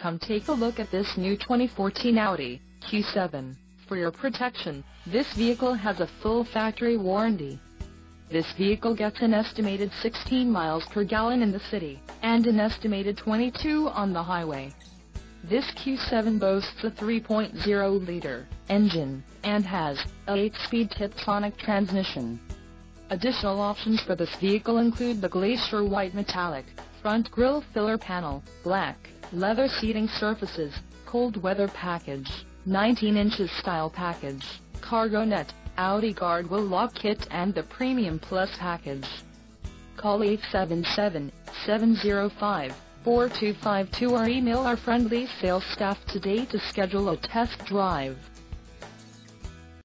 Come take a look at this new 2014 Audi Q7. For your protection, this vehicle has a full factory warranty. This vehicle gets an estimated 16 miles per gallon in the city, and an estimated 22 on the highway. This Q7 boasts a 3.0-liter engine, and has a 8-speed Tiptronic transmission. Additional options for this vehicle include the Glacier White Metallic, front grille filler panel, black, leather seating surfaces, cold weather package, 19 inches style package, cargo net, Audi Guard will lock kit and the Premium Plus package. Call 877-705-4252 or email our friendly sales staff today to schedule a test drive.